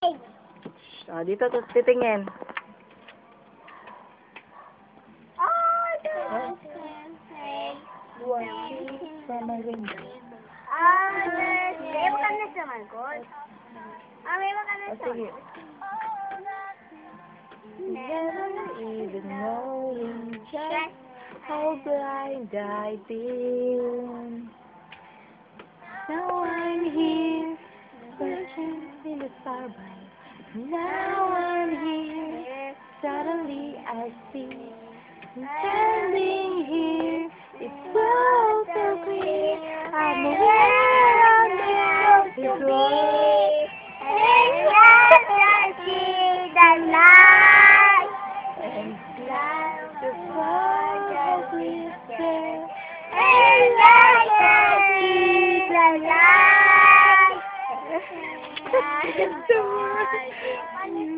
Oh, dito to titingin. Oh, From my window. Ah, may ka na sa mangkot. Ah, may ka na sa sige. Never even knowing just how blind I've been. Now I'm here, see. Standing here, it's all so clear. I'm aware of the to be. And yes, I see the light. And the fog that we share. And yes, I see the light. See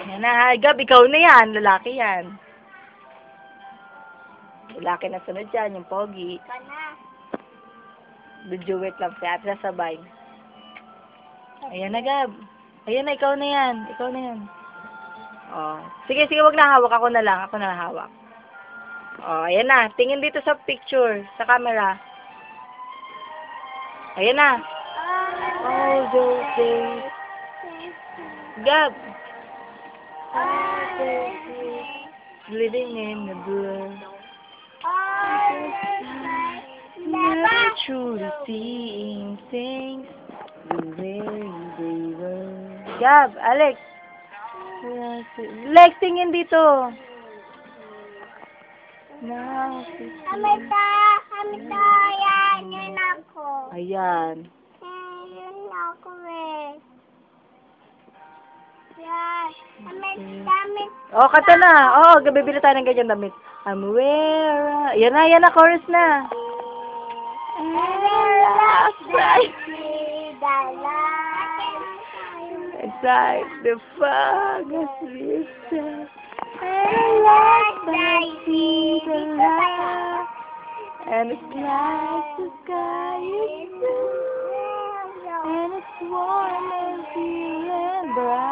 Yan na, Gab, ikaw na yan. Lalaki yan. Lalaki na sunod yan, yung pogi. Bijuwit lang si ate sasabay. Ayan na, Gab. Ayan na, ikaw na yan. Ikaw na yan. Oh. Sige, sige, wag na hawak. Ako na lang. Ako na hawak. Oh, ayan na. Tingin dito sa picture, sa camera. Ayan na. All those days. Gab. Living in the blur. Never truly seeing things the way they were. Gab, Alex. Lex, tingin dito. Now, Amita, amita, yan, yun ako. Ayan. Damit. Oh, kanta na. Oh, bibili tayo ng ganyan damit. I'm where... Yan na, yan na, chorus na. And last night, see the light. It's like the fog has lifted. And last night, see the light. And it's like the sky is blue. And it's warm and and bright.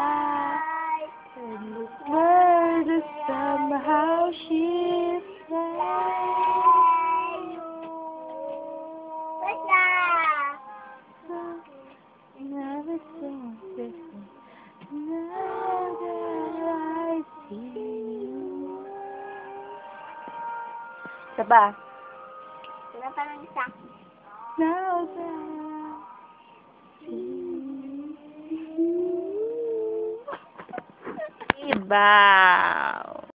Isa pa. Wala pa lang isa. Now that I see you. Ibaw.